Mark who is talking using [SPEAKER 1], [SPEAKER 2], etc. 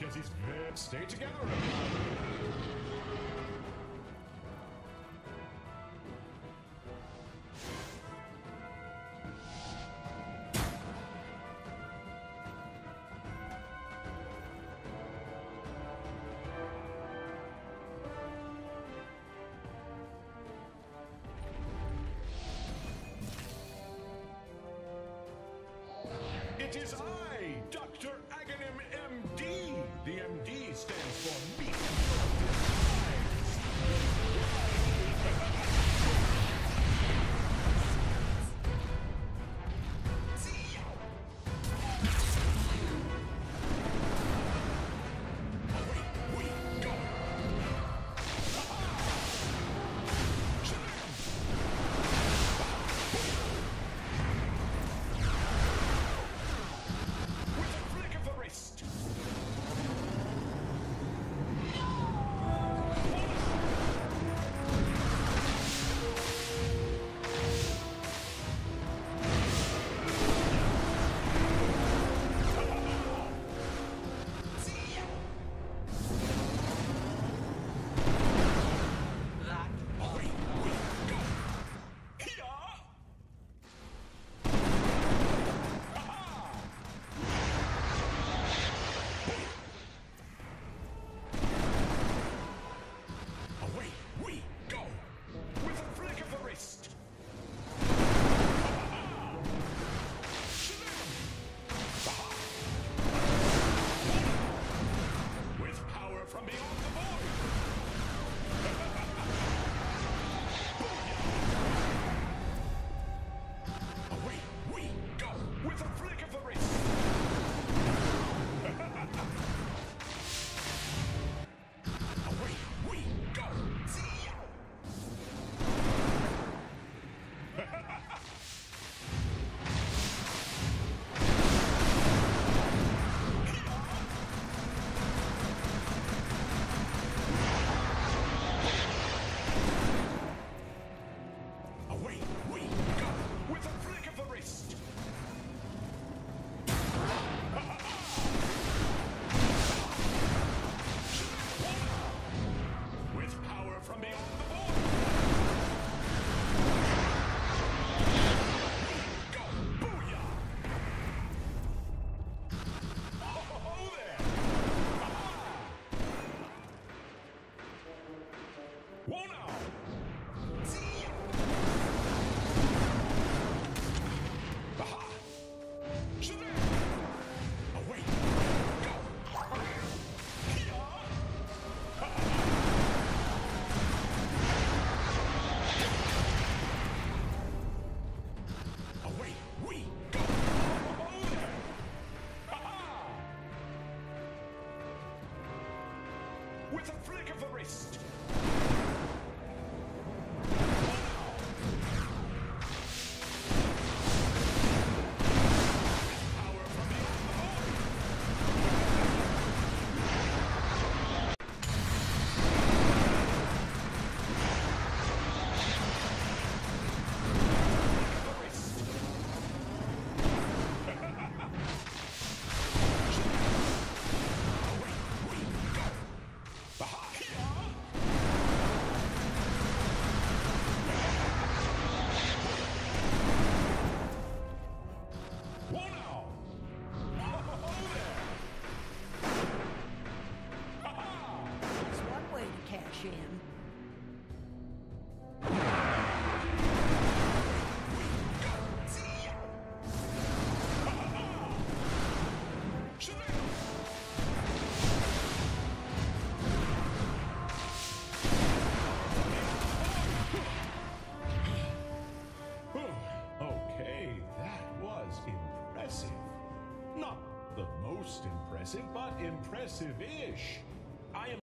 [SPEAKER 1] because he's... Stay together. It is I, Dr. with a flick of the wrist. Okay, that was impressive. Not the most impressive, but impressive-ish.